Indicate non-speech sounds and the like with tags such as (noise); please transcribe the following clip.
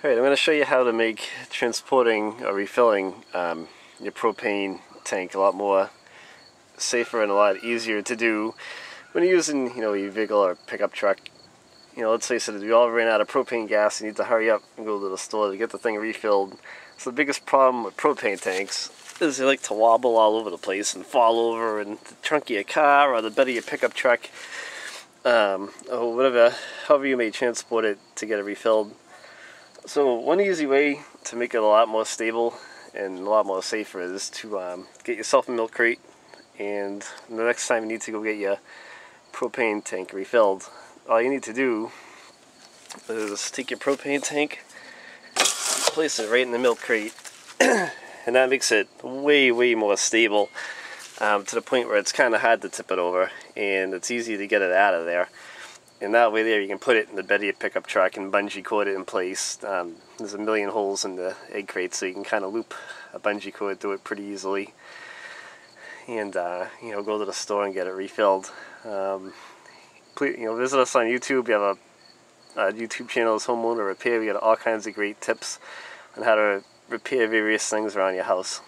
Alright, I'm going to show you how to make transporting or refilling um, your propane tank a lot more safer and a lot easier to do when you're using, you know, your vehicle or pickup truck. You know, let's face it, we all ran out of propane gas, you need to hurry up and go to the store to get the thing refilled. So the biggest problem with propane tanks is they like to wobble all over the place and fall over in the trunk of your car or the bed of your pickup truck, um, or whatever, however you may transport it to get it refilled. So one easy way to make it a lot more stable and a lot more safer is to um, get yourself a milk crate and the next time you need to go get your propane tank refilled, all you need to do is take your propane tank, place it right in the milk crate, (clears throat) and that makes it way, way more stable um, to the point where it's kind of hard to tip it over and it's easy to get it out of there and that way there you can put it in the bed of your pickup truck and bungee cord it in place. Um, there's a million holes in the egg crate so you can kind of loop a bungee cord through it pretty easily and uh, you know go to the store and get it refilled. Um, please, you know visit us on YouTube. We have a, a YouTube channel is Homeowner Repair. We got all kinds of great tips on how to repair various things around your house.